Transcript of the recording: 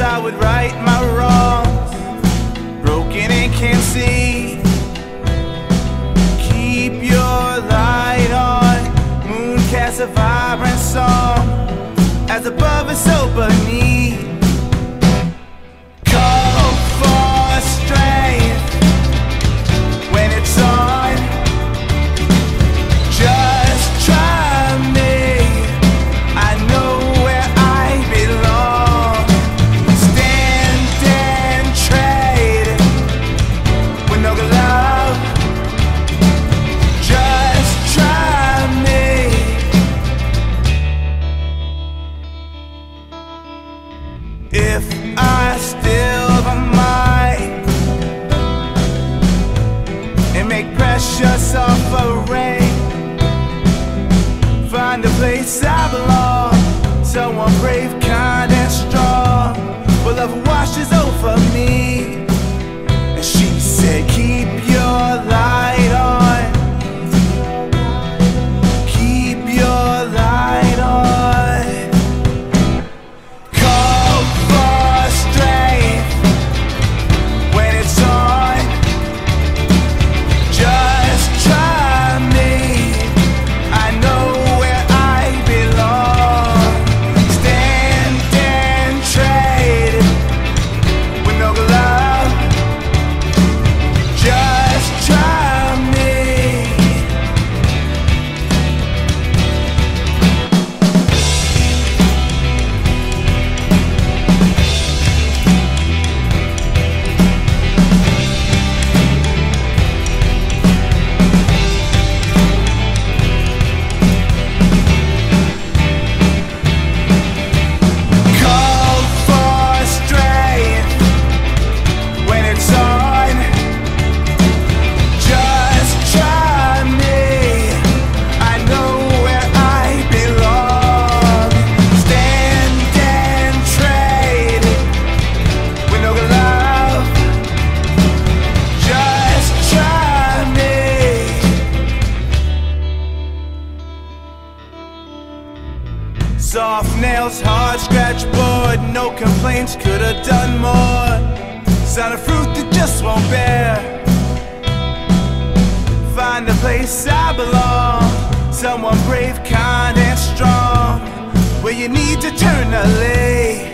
I would right my wrongs. Broken and can't see. Keep your light on. Moon casts a vibrant song. As above is so beneath. Make precious offering, find a place I belong, someone brave, kind, and strong. Soft nails, hard scratch board, no complaints, could have done more. Sound of fruit that just won't bear. Find a place I belong, someone brave, kind, and strong. Where you need to turn to lay.